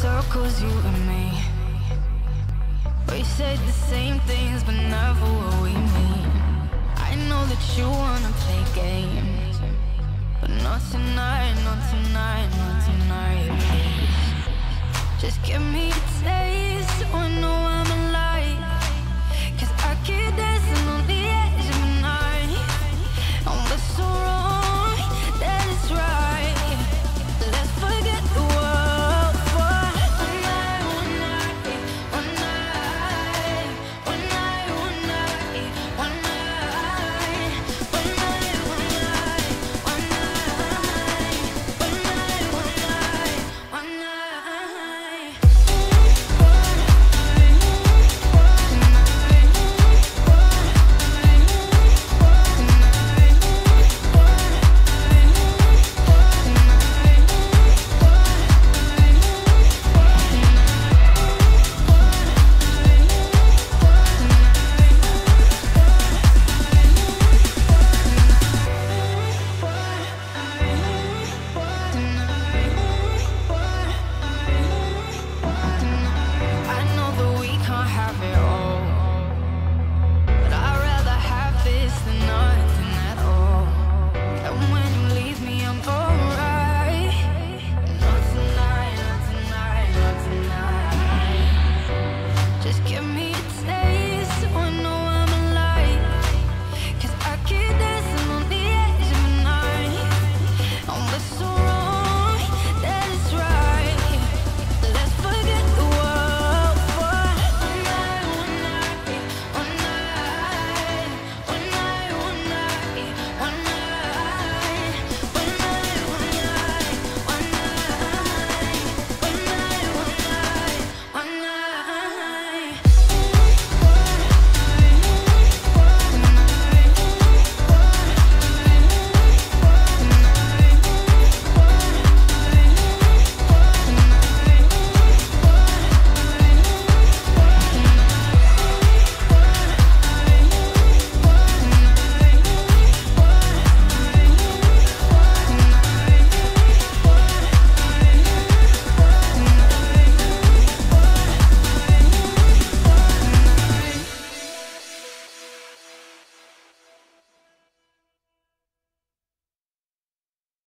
circles, you and me. We say the same things, but never what we mean. I know that you wanna play games, but not tonight, not tonight.